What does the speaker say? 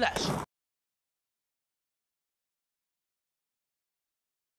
slash